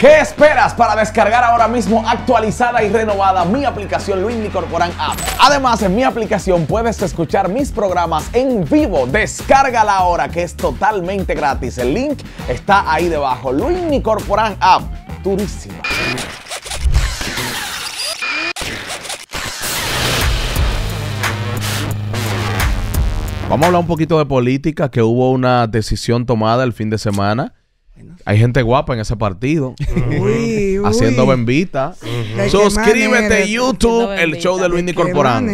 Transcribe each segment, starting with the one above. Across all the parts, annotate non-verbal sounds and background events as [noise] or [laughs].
¿Qué esperas para descargar ahora mismo actualizada y renovada mi aplicación Luis Corporán App? Además, en mi aplicación puedes escuchar mis programas en vivo. Descárgala ahora que es totalmente gratis. El link está ahí debajo. Luis Corporán App. Durísima. Vamos a hablar un poquito de política, que hubo una decisión tomada el fin de semana hay gente guapa en ese partido. [laughs] Haciendo bembita. Suscríbete YouTube, el show de Luis Corporán.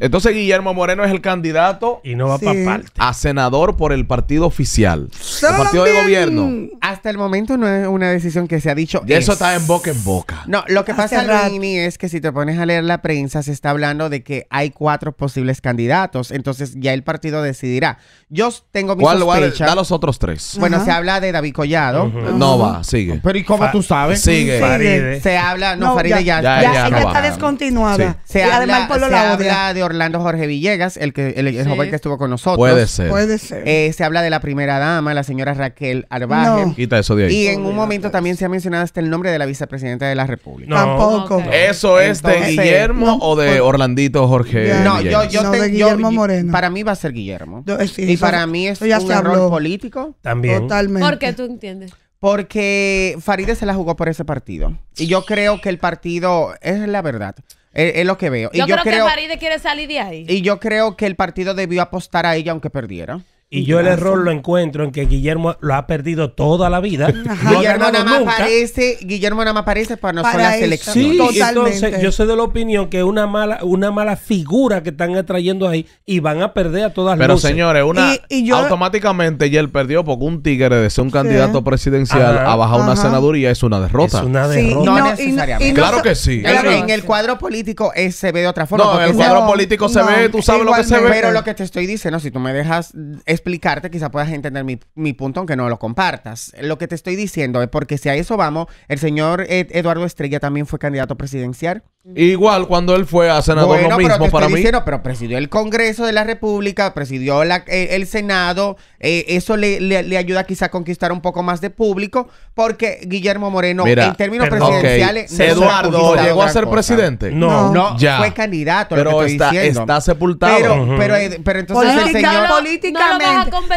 Entonces Guillermo Moreno es el candidato y no va para a senador por el partido oficial. El partido de gobierno. Hasta el momento no es una decisión que se ha dicho. Y eso está en boca en boca. No, lo que pasa, Luini, es que si te pones a leer la prensa, se está hablando de que hay cuatro posibles candidatos. Entonces ya el partido decidirá. Yo tengo mi sospecha. Da los otros tres. Bueno, se habla de David Collado. No va, sigue. Pero ¿y cómo tú sabes? Sigue. Se habla, no, Faride ya, ya, ya, ya, está descontinuada. Se, y habla, se habla de Orlando Jorge Villegas, el que el, joven que estuvo con nosotros. Puede ser. Puede ser. Eh, se habla de la primera dama, la señora Raquel Arbaje. Quita eso de ahí. Y en un momento también se ha mencionado hasta el nombre de la vicepresidenta de la República. Tampoco. ¿Eso es de Guillermo o de Orlandito Jorge? No, yo, yo, de Guillermo Moreno. Para mí va a ser Guillermo. y para mí es un error político. También. Totalmente. ¿Por qué tú entiendes? Porque Faride se la jugó por ese partido. Y yo creo que el partido, es la verdad, es, lo que veo. Yo, creo, que Faride quiere salir de ahí. Y yo creo que el partido debió apostar a ella aunque perdiera. Y yo el error lo encuentro en que Guillermo lo ha perdido toda la vida. Guillermo, nada más aparece, Guillermo nada más aparece para no la selección. Sí, entonces yo soy de la opinión que una mala, una mala figura que están atrayendo ahí y van a perder a todas Pero señores, una automáticamente ya él perdió porque un tigre de ser un candidato presidencial a bajar una senaduría es una derrota. Es una derrota. no, necesariamente. claro que sí. en el cuadro político se ve de otra forma. No, en el cuadro político se ve, tú sabes lo que se ve. Pero lo que te estoy diciendo, si tú me dejas explicarte, quizá puedas entender mi, punto, aunque no lo compartas. Lo que te estoy diciendo es porque si a eso vamos, el señor Eduardo Estrella también fue candidato presidencial. Igual cuando él fue a senador lo mismo pero para mí. pero presidió el Congreso de la República, presidió eh, el Senado, eh, eso le, ayuda quizá a conquistar un poco más de público, porque Guillermo Moreno, en términos presidenciales, Eduardo llegó a ser presidente. No, no, ya. fue candidato. Pero está, está sepultado. Pero, pero, pero, entonces el señor políticamente,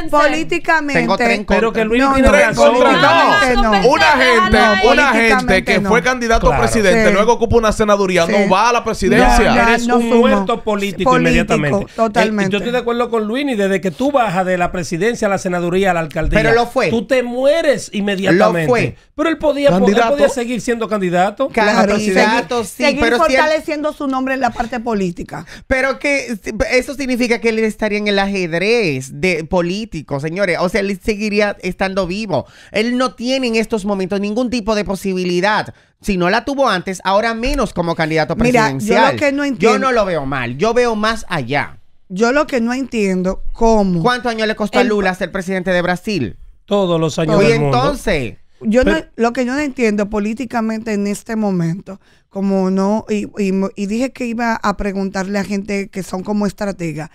políticamente, pero que Luis no, tiene razón. No, una gente, una gente que fue candidato a presidente, luego ocupa una senaduría no va a la presidencia. Eres un muerto político, inmediatamente. Totalmente. yo estoy de acuerdo con Luis y desde que tú bajas de la presidencia a la senaduría a la alcaldía. Pero lo fue. Tú te mueres inmediatamente. Lo fue. Pero él podía, podía seguir siendo candidato. Candidato, sí. Seguir pero fortaleciendo su nombre en la parte política. Pero que eso significa que él estaría en el ajedrez de político, señores. O sea, él seguiría estando vivo. Él no tiene en estos momentos ningún tipo de posibilidad si no la tuvo antes, ahora menos como candidato presidencial. yo, que no entiendo, yo no lo veo mal, yo veo más allá. Yo lo que no entiendo, ¿cómo? ¿Cuántos años le costó a Lula ser presidente de Brasil? Todos los años Y entonces... Yo lo que yo no entiendo políticamente en este momento, como no, y, y dije que iba a preguntarle a gente que son como estrategas,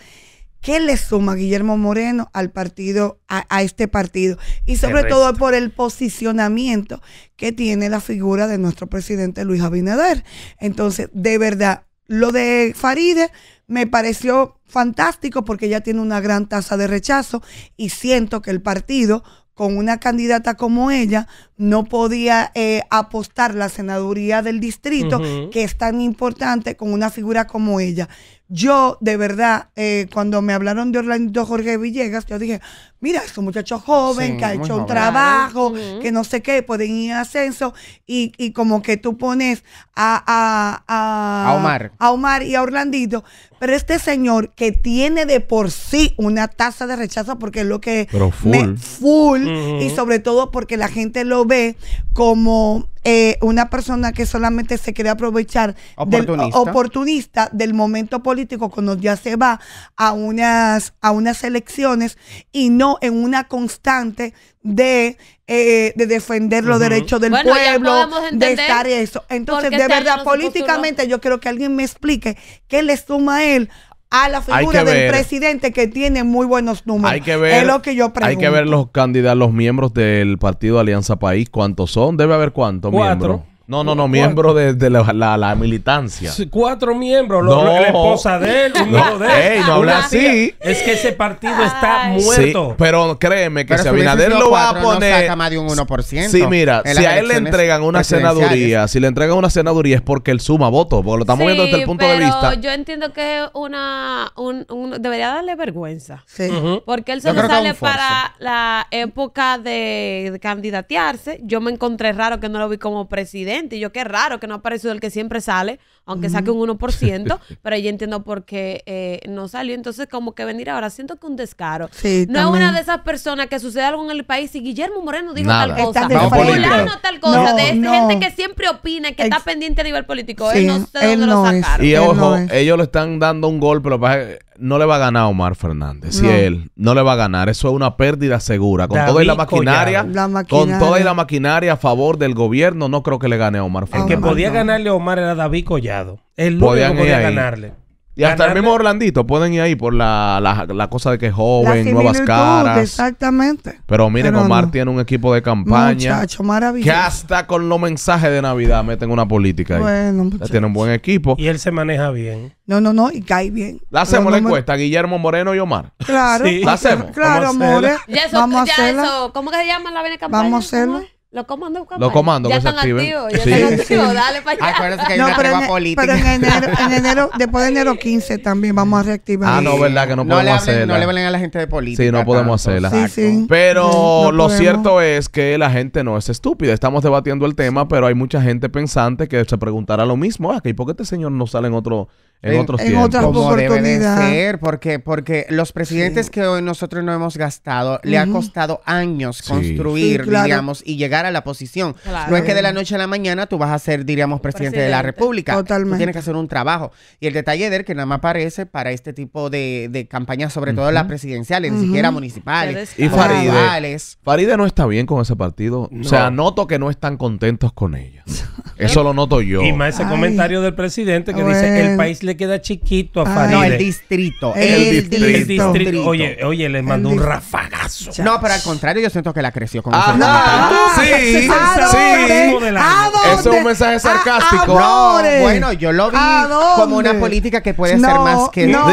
¿Qué le suma Guillermo Moreno al partido, a, este partido? Y sobre todo por el posicionamiento que tiene la figura de nuestro presidente Luis Abinader. Entonces, de verdad, lo de Faride me pareció fantástico porque ya tiene una gran tasa de rechazo y siento que el partido con una candidata como ella, no podía eh, apostar la senaduría del distrito, que es tan importante, con una figura como ella. Yo, de verdad, eh, cuando me hablaron de Orlando Jorge Villegas, yo dije, mira, es un muchacho joven que ha hecho un trabajo, que no sé qué, pueden ir en ascenso, y, y como que tú pones a, a, a, Omar. a Omar y a Orlandito, pero este señor que tiene de por sí una tasa de rechazo, porque es lo que... full. full, y sobre todo porque la gente lo ve como eh, una persona que solamente se quiere aprovechar oportunista. Del, oportunista del momento político cuando ya se va a unas, a unas elecciones y no en una constante de, eh, de defender los derechos del pueblo, de estar eso. Entonces, de verdad, políticamente yo quiero que alguien me explique qué le suma a él a la Hay figura que del ver. presidente que tiene muy buenos números. Hay que ver, Es lo que yo hay pregunto. que ver los candidatos, los miembros del partido Alianza País, cuántos son. Debe haber cuántos miembros. No, no, no, Cuatro. miembros de, de la, la- la militancia. Sí, Cuatro miembros, lo- No. la esposa de él, un No, de él. ey, no hable una así. Es que ese partido está muerto. Sí, pero créeme que Pero si Abinader lo va a cuatro, no poner. saca más de un 1% Sí, mira, si a él le entregan una senaduría, si le entregan una senaduría es porque él suma votos, porque lo estamos viendo desde el punto de pero vista. yo entiendo que una, un, un- debería darle vergüenza. Sí. Porque él solo sale para la época de, de candidatearse. Yo me encontré raro que no lo vi como presidente. Y yo qué raro que no apareció el que siempre sale, aunque saque un 1%. [laughs] pero yo entiendo por qué eh, no salió. Entonces, como que venir ahora, siento que un descaro. Sí, no es una de esas personas que sucede algo en el país y Guillermo Moreno dijo Nada. tal cosa. Fulano tal cosa. No, de no. gente que siempre opina, que está pendiente a nivel político. Sí, él no sé él dónde no lo es. sacaron. Y Él ojo, ellos le están dando un golpe, lo que pasa no le va a ganar a Omar Fernández. Si No. él no le va a ganar, eso es una pérdida segura. Con David toda y la maquinaria, con toda y la maquinaria a favor del gobierno, no creo que le gane a Omar El que Fernández. podía ganarle a Omar era David Collado. El único que podía ahí. ganarle. Y hasta el mismo Orlandito pueden ir ahí por la, la, la cosa de que es joven, nuevas caras. Exactamente. Pero miren, Pero Omar no. tiene un equipo de campaña Muchacho, que maravilloso. hasta con los mensajes de Navidad meten una política ahí. Bueno, muchacho. tiene un buen equipo. Y él se maneja bien. No, no, no, y cae bien. La hacemos Pero la no me- encuesta, Guillermo Moreno y Omar. Claro. Sí. ¿La hacemos? Claro, Vamos a hacerla. amores. Ya eso, Vamos a ya hacerla. eso, ¿cómo que se llama la campaña? Vamos a hacerlo. Los comandos. Los comandos ya que se están activen. activos, ya Sí. están Sí. activos, dale para [laughs] allá. Acuérdense que hay No, una pero prueba en, política. pero en enero, [laughs] en enero, después de enero 15 también vamos a reactivar. Ah, no, verdad que no No le, podemos hablen, hacerla. no le hablen a la gente de política. Sí, no podemos tanto, hacerla. Sí, sí. Pero No lo podemos. cierto es que la gente no es estúpida. Estamos debatiendo el tema, pero hay mucha gente pensante que se preguntará lo mismo. Ah, ¿y por qué este señor no sale en otro en, En- otros en tiempos? otra- Como debe de ser, porque, porque los presidentes que hoy nosotros no hemos gastado, le ha costado años Sí. construir, Sí, claro. diríamos, y llegar a la posición. Claro. No es que de la noche a la mañana tú vas a ser, diríamos, presidente, de la. República. Totalmente. Tú tienes que hacer un trabajo. Y el detalle de él que nada más aparece para este tipo de, de campañas, sobre todo las presidenciales, ni siquiera municipales. Y. Faride. Faride no está bien con ese partido. No. O sea, noto que no están contentos con ella. [laughs] Eso lo noto yo. Y más ese Ay. comentario del presidente que dice el país le queda chiquito a Ay. Faride. No, el distrito. El El, distrito. El distrito. Oye, oye, le mandó un rafagazo. No, pero al contrario, yo siento que la creció con Ah, Sí, ese es el ¿A sarcasmo dónde? del ¿A año. dónde? Eso es un mensaje ¿A- sarcástico. No, bueno, yo lo vi ¿A como una política que puede No, ser más que no.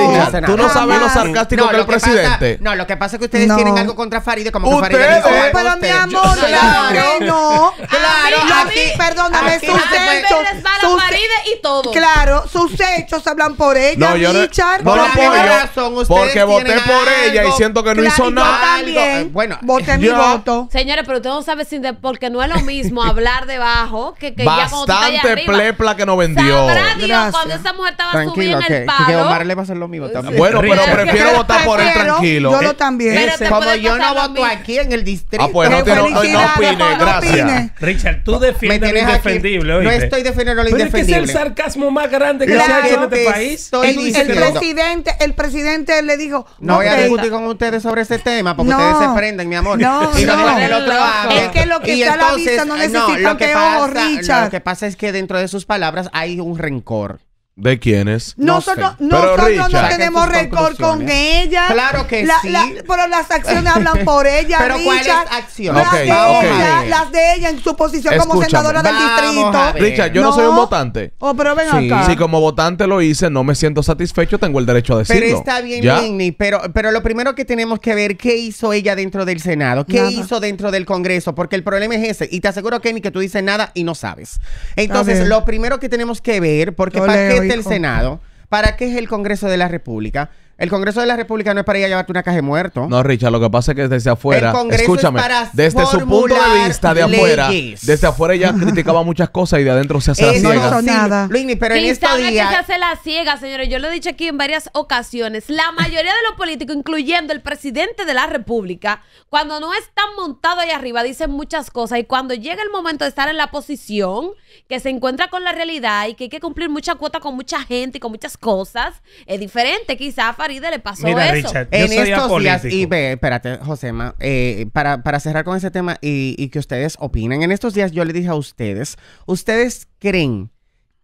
Tú no sabes lo sarcástico No, que el que pasa- presidente. no, lo que pasa es que ustedes No. tienen algo contra Faride, como que Ustedes. Faride le hizo Oh, Pero mi usted. amor, Yo- claro no. Claro, aquí- perdóname, sus hechos. Sus- Faride y todo. Claro, sus hechos hablan por ella, No, yo no, Richard. no Por lo la apoyo razón, porque voté por ella y siento que no Claro, hizo nada. también. Algo, bueno, voté mi ya. voto. Señores, pero usted no sabe si de, porque no es lo mismo hablar debajo que, que ya cuando Bastante arriba. plepla que nos vendió. Sabrá Dios Gracias. cuando esa mujer estaba tranquilo, subida en que, el que palo. Omar le va a hacer lo mismo también. Bueno, pero prefiero votar por él tranquilo. Yo lo también. Te Como yo no voto aquí en el distrito. Ah, pues no, no, no opine, no gracias. Richard, tú defiendes lo indefendible, No estoy defendiendo lo Pero es que es el indefendible. sarcasmo más grande que se ha hecho en que este te país. El no. diciendo. presidente, el presidente le dijo. No voy a discutir con ustedes sobre ese tema porque No. ustedes se prenden, mi amor. No, y no, no. el otro Es que lo que Y está a la entonces, vista no eh, necesita lo que pasa- Richard. Lo que pasa es que dentro de sus palabras hay un rencor. ¿De quiénes? Nosotros, No sé. Nosotros Richard. no tenemos récord con ella. Claro que La- sí. la- pero las acciones hablan por [laughs] ella, Pero ¿cuáles acciones? Las, de ella, las de ella en su posición como senadora del distrito. Richard, yo no, No. soy un votante. Oh, pero ven Sí. acá. Si como votante lo hice, no me siento satisfecho, tengo el derecho a decirlo. Pero está bien. Linny, pero, pero lo primero que tenemos que ver, ¿qué hizo ella dentro del Senado? ¿Qué Nada. hizo dentro del Congreso? Porque el problema es ese. Y te aseguro, Kenny, que tú dices nada y no sabes. Entonces, lo primero que tenemos que ver, porque ¿para qué el. Senado? ¿Para qué es el Congreso de la República? El Congreso de la República no es para ir a llevarte una caja de muerto. No, Richard, lo que pasa es que desde afuera, El escúchame, es para desde su punto de vista de afuera, leyes. desde afuera ella [laughs] criticaba muchas cosas y de adentro se hace la no ciega. hizo sí, nada. Luini, pero en Quizá estos no es que se días... hace la ciega, señores. Yo lo he dicho aquí en varias ocasiones. La mayoría de los políticos, incluyendo el presidente de la República, cuando no están montados ahí arriba, dicen muchas cosas. Y cuando llega el momento de estar en la posición, que se encuentra con la realidad y que hay que cumplir mucha cuota con mucha gente y con muchas cosas, es diferente. Quizá Faride le pasó Mira, eso. Richard, yo En soy estos días, y ve, espérate, Josema, eh, para, para cerrar con ese tema y, y que ustedes opinen, en estos días yo le dije a ustedes, ¿ustedes creen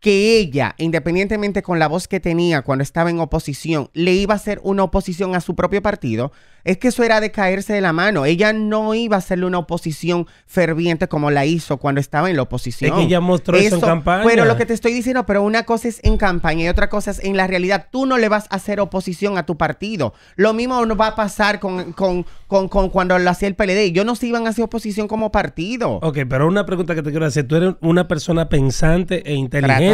que ella, independientemente con la voz que tenía cuando estaba en oposición, le iba a hacer una oposición a su propio partido, es que eso era de caerse de la mano. Ella no iba a hacerle una oposición ferviente como la hizo cuando estaba en la oposición. Es que ella mostró eso en campaña. Pero lo que te estoy diciendo, pero una cosa es en campaña y otra cosa es en la realidad. Tú no le vas a hacer oposición a tu partido. Lo mismo no va a pasar con, con, con, con cuando lo hacía el PLD. Yo no se iban a hacer oposición como partido. Ok, pero una pregunta que te quiero hacer. Tú eres una persona pensante e inteligente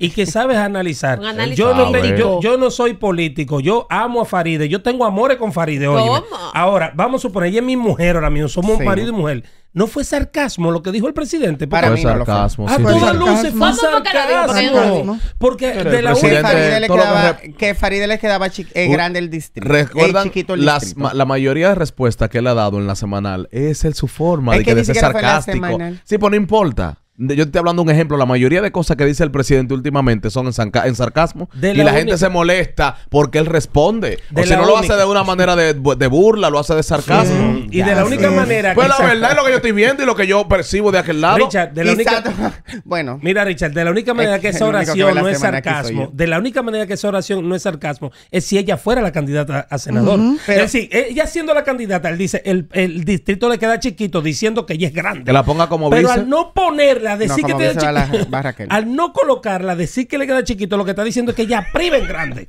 y que sabes analizar. [laughs] yo, no yo, yo, no soy político. Yo amo a Faride. Yo tengo amores con Faride. Oye. Ahora, vamos a suponer, ella es mi mujer ahora mismo. Somos marido y mujer. No fue sarcasmo lo que dijo el presidente. Para mí sarcasmo. A todas luces fue sarcasmo. Porque de la única... Que Faride le quedaba eh, grande el distrito. Recuerdan la mayoría de respuestas que él ha dado en la semanal es el, su forma de que, ser sarcástico. Sí, pues no importa. Yo estoy hablando de un ejemplo. La mayoría de cosas que dice el presidente últimamente son en, sarcasmo. y la, gente se molesta porque él responde. o si no lo hace de una manera de, burla, lo hace de sarcasmo. Y de la única manera Pues la verdad es lo que yo estoy viendo y lo que yo percibo de aquel lado. Richard, de la única... [laughs] bueno. Mira, Richard, de la única manera que [laughs] esa oración no es sarcasmo, de la única manera que esa oración no es sarcasmo, es si ella fuera la candidata a senador. Pero, es decir, ella siendo la candidata, él dice, el, el, distrito le queda chiquito diciendo que ella es grande. Que la ponga como Pero al no ponerla decir que te Al no colocarla, decir que le queda chiquito, lo que está diciendo es que ella priva en grande.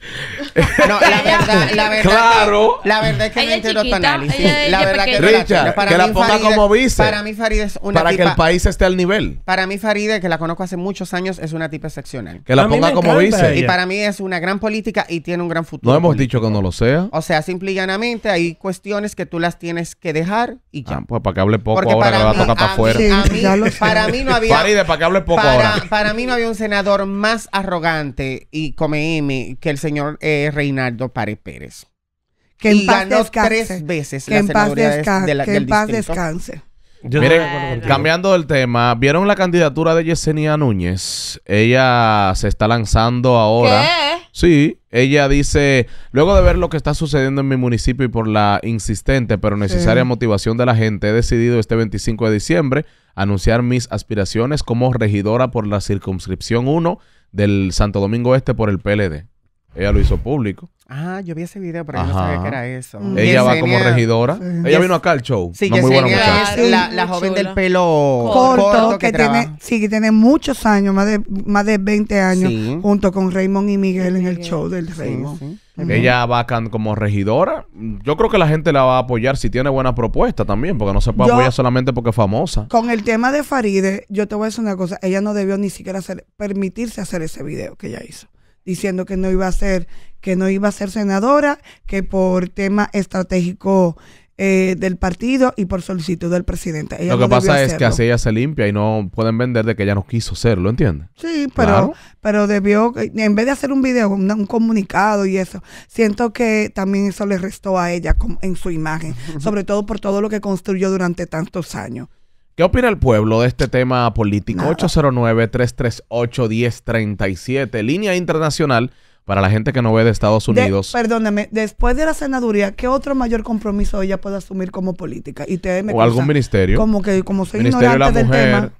[laughs] no, la verdad, la verdad. Claro. la verdad es que no entiendo tu análisis. la verdad que Richard, para que la ponga como vice. Para mí Faride es una Para que el país esté al nivel. Para mí Faride, que la conozco hace muchos años, es una tipa excepcional. Que la ponga como vice. Y para mí es una gran política y tiene un gran futuro. No hemos dicho que no lo sea. O sea, simple y llanamente hay cuestiones que tú las tienes que dejar y ya. Ah, pues para que hable poco ahora que va a tocar para afuera. Para mí no había para que hable poco para, ahora. Para mí no había un senador más arrogante y come M que el señor eh, Reinaldo Párez Pérez. Que en paz ganó tres veces que la en paz descanse, de, que en paz descanse. Miren, cambiando el tema, ¿vieron la candidatura de Yesenia Núñez? Ella se está lanzando ahora. ¿Qué? Sí, ella dice, luego de ver lo que está sucediendo en mi municipio y por la insistente pero necesaria motivación de la gente, he decidido este 25 de diciembre anunciar mis aspiraciones como regidora por la circunscripción 1 del Santo Domingo Este por el PLD. Ella lo hizo público. Ah, yo vi ese video, pero yo no sabía que era eso. Mm. Ella va como regidora. Ella vino acá al show. Sí, muy buena muchacha. la, la joven del pelo corto, que, tiene, sí, que tiene muchos años, más de, más de 20 años, junto con Raymond y Miguel en el show del Raymond. Ella va acá como regidora. Yo creo que la gente la va a apoyar si tiene buena propuesta también, porque no se puede apoyar solamente porque es famosa. Con el tema de Faride, yo te voy a decir una cosa. Ella no debió ni siquiera hacer, permitirse hacer ese video que ella hizo diciendo que no iba a ser, que no iba a ser senadora, que por tema estratégico eh, del partido y por solicitud del presidente. Lo que pasa es que así ella se limpia y no pueden vender de que ella no quiso serlo, ¿entiendes? Sí, pero, pero debió, en vez de hacer un video, un, comunicado y eso, siento que también eso le restó a ella en su imagen, [laughs] sobre todo por todo lo que construyó durante tantos años. ¿Qué opina el pueblo de este tema político? 809-338-1037, línea internacional para la gente que no ve de Estados Unidos. perdóname, después de la senaduría, ¿qué otro mayor compromiso ella puede asumir como política? Y te o algún ministerio. Como que como soy ignorante del tema.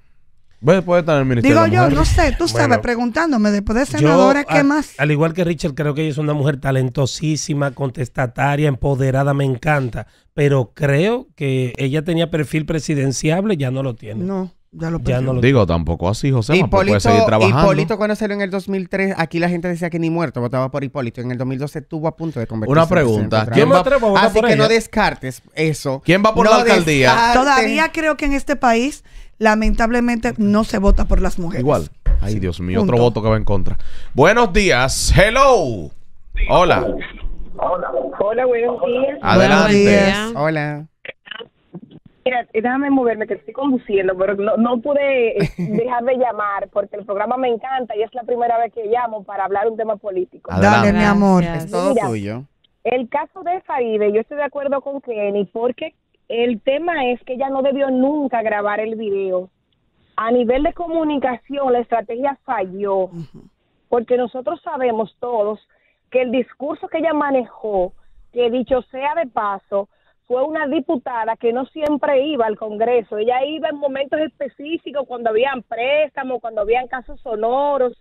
Puede estar en el Ministerio Digo yo, no sé, tú sabes, preguntándome, después de senadora, ¿qué más? Al igual que Richard, creo que ella es una mujer talentosísima, contestataria, empoderada, me encanta. Pero creo que ella tenía perfil presidenciable, ya no lo tiene. No. Ya lo, ya no lo Digo, tampoco así, José. Hipólito, puede seguir trabajando. Hipólito cuando salió en el 2003, aquí la gente decía que ni muerto votaba por Hipólito. En el 2012 estuvo a punto de convertirse Una pregunta. ¿Quién va, a Así que no descartes eso. ¿Quién va por la alcaldía? Todavía creo que en este país lamentablemente no se vota por las mujeres. Igual. Ay, Dios mío, otro voto que va en contra. Buenos días. Hello. Hola. Hola, buenos días. Adelante. Hola. Mira, déjame moverme, que estoy conduciendo, pero no, pude [laughs] dejar de llamar porque el programa me encanta y es la primera vez que llamo para hablar un tema político. Dale, mi amor. Es todo tuyo. El caso de Faride, yo estoy de acuerdo con Kenny porque el tema es que ella no debió nunca grabar el video. A nivel de comunicación, la estrategia falló, porque nosotros sabemos todos que el discurso que ella manejó, que dicho sea de paso, fue una diputada que no siempre iba al Congreso. Ella iba en momentos específicos, cuando habían préstamos, cuando habían casos sonoros,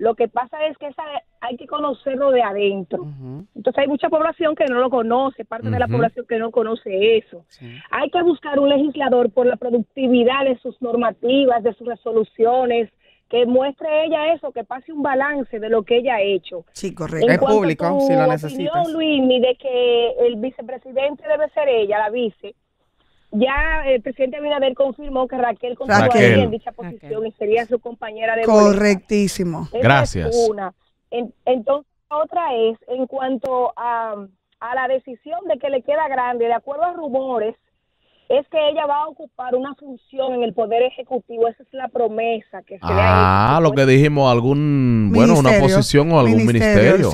Lo que pasa es que esa, hay que conocerlo de adentro. Entonces hay mucha población que no lo conoce, parte de la población que no conoce eso. Hay que buscar un legislador por la productividad de sus normativas, de sus resoluciones, que muestre ella eso, que pase un balance de lo que ella ha hecho. Sí, correcto. es público, si lo necesitas. Luis, de que el vicepresidente debe ser ella, la vice, ya el presidente Abinader confirmó que Raquel continuaría en dicha posición y sería su compañera de Correctísimo. Gracias. una. entonces, otra es en cuanto a, a la decisión de que le queda grande, de acuerdo a rumores, es que ella va a ocupar una función en el poder ejecutivo. Esa es la promesa que se ah, le ha Ah, lo que dijimos, algún, bueno, una posición o algún ministerio.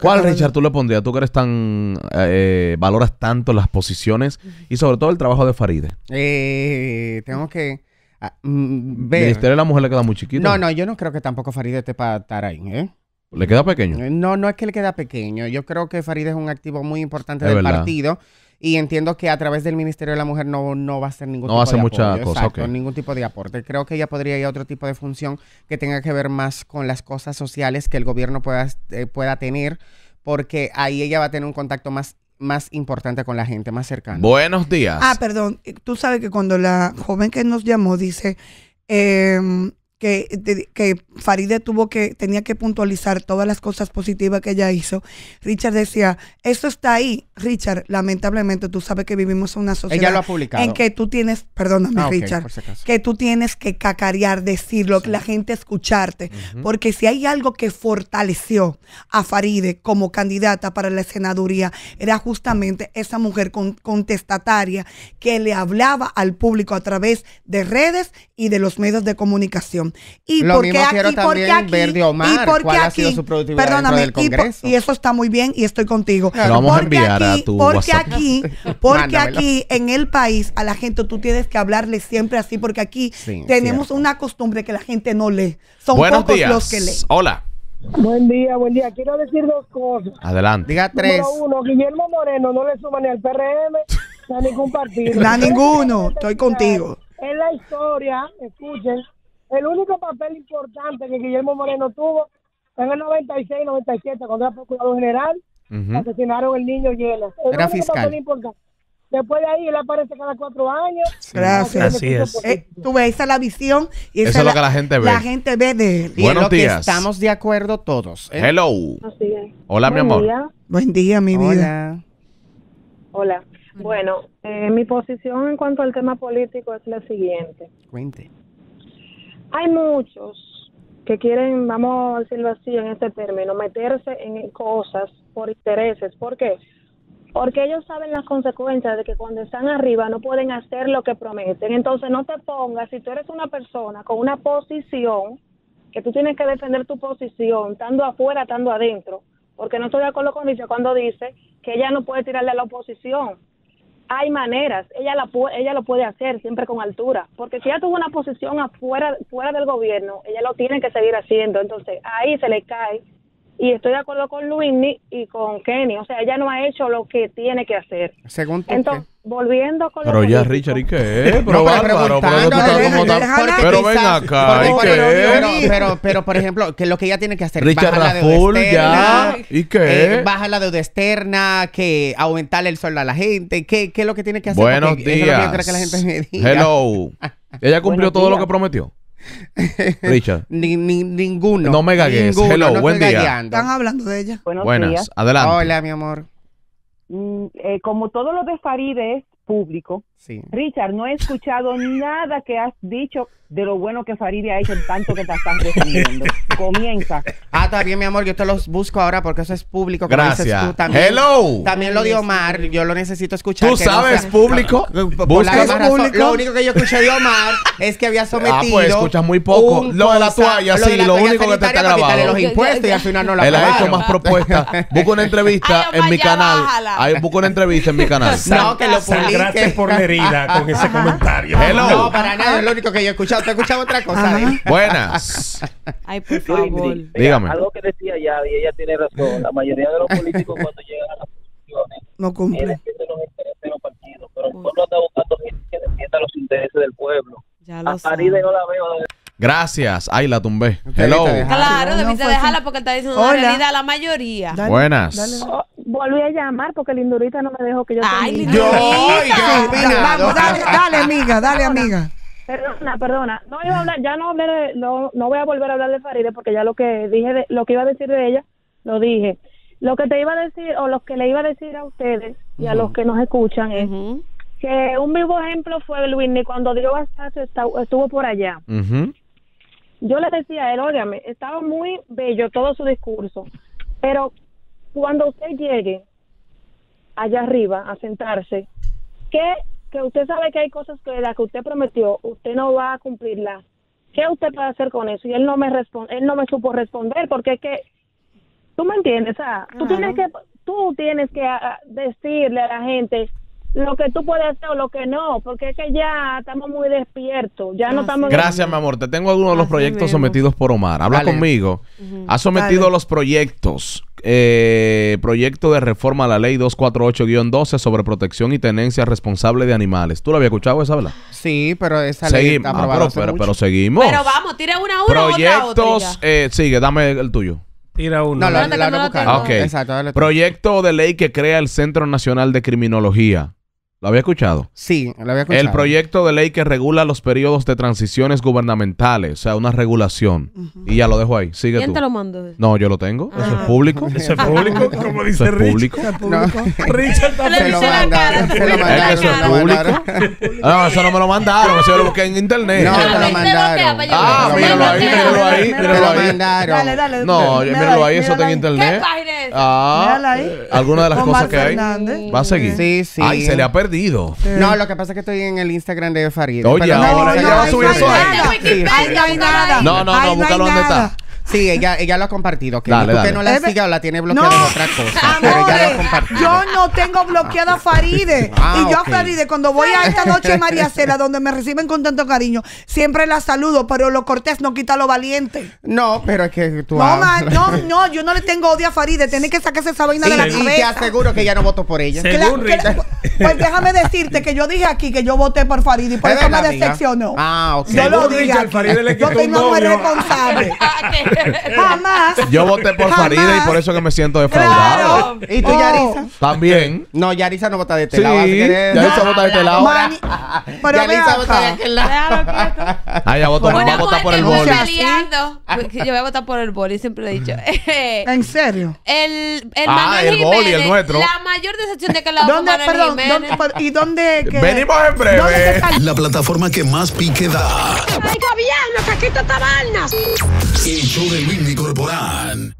¿Cuál, Richard, tú le pondrías? Tú que eres tan, eh, valoras tanto las posiciones y sobre todo el trabajo de Faride. Eh, tengo que ah, mm, ver. El ministerio de la mujer le queda muy chiquito. No, no, yo no creo que tampoco Faride esté para estar ahí, ¿eh? ¿Le queda pequeño? No, no es que le queda pequeño. Yo creo que Faride es un activo muy importante del partido. Y entiendo que a través del Ministerio de la Mujer no, no va a hacer ningún tipo de mucha cosa, ningún tipo de aporte. Creo que ella podría ir a otro tipo de función que tenga que ver más con las cosas sociales que el gobierno pueda, eh, pueda tener, porque ahí ella va a tener un contacto más más importante con la gente, más cercano. Buenos días. Ah, perdón. Tú sabes que cuando la joven que nos llamó dice, eh, que, que Faride tuvo que, tenía que puntualizar todas las cosas positivas que ella hizo. Richard decía, eso está ahí. Richard, lamentablemente tú sabes que vivimos en una sociedad en que tú tienes, perdóname ah, Richard, que tú tienes que cacarear, decirlo, que la gente escucharte. Porque si hay algo que fortaleció a Faride como candidata para la senaduría, era justamente esa mujer contestataria que le hablaba al público a través de redes y de los medios de comunicación. Y Lo porque mismo quiero también ver de Omar cuál ha sido su productividad perdóname, del Congreso. Y, eso está muy bien y estoy contigo. Lo vamos a enviar a tu Porque aquí, [laughs] porque aquí en el país a la gente tú tienes que hablarle siempre así porque aquí tenemos una costumbre que la gente no lee. Son pocos los que leen. Hola. Buen día, buen día. Quiero decir dos cosas. Adelante. Diga tres. Número uno, Guillermo Moreno no le suma ni al PRM ni a [laughs] ningún partido. Ni a ninguno. Estoy contigo. En la historia, escuchen, el único papel importante que Guillermo Moreno tuvo en el 96, 97, cuando era procurador general, asesinaron el niño Hielo. Era fiscal. Después de ahí él aparece cada cuatro años. Gracias. Así es. Eh, tú ves, esa es la visión. Y Eso es lo que la gente ve. La gente ve de él. Buenos días. estamos de acuerdo todos. ¿eh? Hello. Hola, mi amor. Buen día, mi vida. Hola. Bueno, eh, mi posición en cuanto al tema político es la siguiente. Cuente. Hay muchos que quieren, vamos a decirlo así en este término, meterse en cosas por intereses. ¿Por qué? Porque ellos saben las consecuencias de que cuando están arriba no pueden hacer lo que prometen. Entonces no te pongas, si tú eres una persona con una posición, que tú tienes que defender tu posición, estando afuera, estando adentro, porque no estoy de acuerdo con ella cuando dice que ella no puede tirarle a la oposición hay maneras, ella la ella lo puede hacer siempre con altura, porque si ella tuvo una posición afuera fuera del gobierno, ella lo tiene que seguir haciendo, entonces ahí se le cae y estoy de acuerdo con Luis y con Kenny, o sea, ella no ha hecho lo que tiene que hacer. Según tú Entonces, volviendo con Pero ya, Richard, ¿y qué? [laughs] Pero bárbaro, pero ven acá, ¿y qué? Pero, pero, por ejemplo, que lo que ella tiene que hacer Richard baja Raful, la ya, ¿y qué? Eh, baja la deuda externa, que aumentarle el sueldo a la gente, ¿qué, qué es lo que tiene que hacer? Buenos días. que la gente me diga. Hello. [laughs] ¿Ella cumplió todo lo que prometió? Richard. [laughs] ni, ninguno. No me gagues. Hello, buen día. Están hablando de ella. Buenas, adelante. Hola, mi amor. Mm, eh, como todo lo de Faride es público, sí. Richard, no he escuchado nada que has dicho de lo bueno que Faride ha hecho tanto que te estás defendiendo. [laughs] Comienza. Ah, está bien, mi amor, yo te los busco ahora porque eso es público. Gracias. También, Hello. También lo dio Omar, yo lo necesito escuchar. ¿Tú sabes público? público? Lo único que yo escuché de Omar es que había sometido. Ah, pues escuchas muy poco. Lo de la toalla, sí, lo único que te está grabado. los impuestos y al final no la Él ha hecho más propuestas. Busco una [laughs] entrevista en mi canal. Ahí busco una entrevista en mi canal. No, que lo publique. por la [laughs] herida con ese comentario. Hello. No, para nada, es lo único que yo he escuchado. ¿Te he escuchado otra cosa? Buenas. Ay, por favor. Dígame. Algo que decía ya, y ella tiene razón. La mayoría de los políticos cuando llegan a las posiciones no cumple. defienden los intereses de los partidos, pero el pueblo anda buscando gente que defienda los intereses del pueblo. Ya lo a Faride no la veo Gracias. Ay, la tumbé. Hello. Claro, debiste dejarla porque está diciendo la realidad la mayoría. Buenas. Volví a llamar porque Lindurita no me dejó que yo Ay, Lindurita. Vamos, dale, dale, amiga, dale, amiga. Perdona, perdona. No iba a hablar, ya no hablé de, no, no voy a volver a hablar de Faride porque ya lo que dije, de, lo que iba a decir de ella, lo dije. Lo que te iba a decir, o lo que le iba a decir a ustedes y a los que nos escuchan es que un vivo ejemplo fue el Whitney cuando Dios estuvo por allá. Yo le decía a él, óigame, estaba muy bello todo su discurso, pero cuando usted llegue allá arriba a sentarse, ¿qué que usted sabe que hay cosas que la que usted prometió, usted no va a cumplirla. ¿Qué usted puede hacer con eso? Y él no me responde, él no me supo responder porque es que tú me entiendes, o sea, tú tienes que tú tienes que ah, decirle a la gente lo que tú puedes hacer o lo que no, porque es que ya estamos muy despiertos, ya no estamos... Gracias, mi amor. Te tengo algunos de los proyectos sometidos por Omar. Habla conmigo. Ha sometido los proyectos. Eh, proyecto de reforma a la ley 248-12 sobre protección y tenencia responsable de animales. ¿Tú lo habías escuchado esa, verdad? Sí, pero esa ley está ah, pero, pero, seguimos. Pero vamos, tira una a una Proyectos, otra, eh, sigue, dame el tuyo. Tira uno. No, la, la, la, okay. Exacto, Proyecto de ley que crea el Centro Nacional de Criminología. ¿Lo había escuchado? Sí, lo había escuchado. El proyecto de ley que regula los periodos de transiciones gubernamentales, o sea, una regulación. Y ya lo dejo ahí. Sigue ¿Quién te lo mandó? No, yo lo tengo. Eso es ah. público. Eso es público, como [laughs] dice Eso es público. [laughs] No. [laughs] Richard se lo mandaron. Se lo mandaron. Eso es público. No, eso no me lo mandaron. Eso lo busqué en internet. No, me lo mandaron. Ah, míralo ahí, míralo ahí. Me lo mandaron. Dale, dale. No, míralo ahí. Eso está en internet. ¿Qué página Ah, alguna de las cosas que hay. Va a seguir. Sí, sí. Ay, se le ha perdido. No, lo que pasa es que estoy en el Instagram de Farid. Oye, ahora ya va a subir eso ahí. No. No, no, no, búscalo donde está. Sí, ella, ella lo ha compartido. Que dale, no la siga o la tiene bloqueada en otra cosa. pero ella lo ha compartido. Yo no tengo bloqueada a Faride. [laughs] Ah, y yo a Faride, cuando voy a esta noche María [laughs] Cela, donde me reciben con tanto cariño, siempre la saludo, pero lo cortés no quita lo valiente. No, pero es que tú No, no, no, yo no le tengo odio a Faride. Tiene que sacarse esa vaina de la cabeza. Y te aseguro que ya no voto por ella. pues déjame decirte que yo dije aquí que yo voté por Faride y por eso me decepcionó. Ah, ok. Yo lo dije. Yo tengo muy responsable. [laughs] Jamás. Yo voté por Farida y por eso que me siento defraudado. ¿Y tú, Yarisa? También. No, Yarisa no vota de este sí, lado. Yarisa vota de este lado. pero Yarisa vota de aquel lado. Ah, ya votó, va a votar por el boli. Yo voy a votar por el boli, siempre lo he dicho. [laughs] ¿En serio? El, el ah, el boli, el nuestro. La mayor decepción de que la ¿Dónde, perdón, ¿dónde, ¿y dónde? [laughs] Venimos en breve. La plataforma que más pique da. ¡Ay, gobierno, que aquí! El show de Winnie Corporán.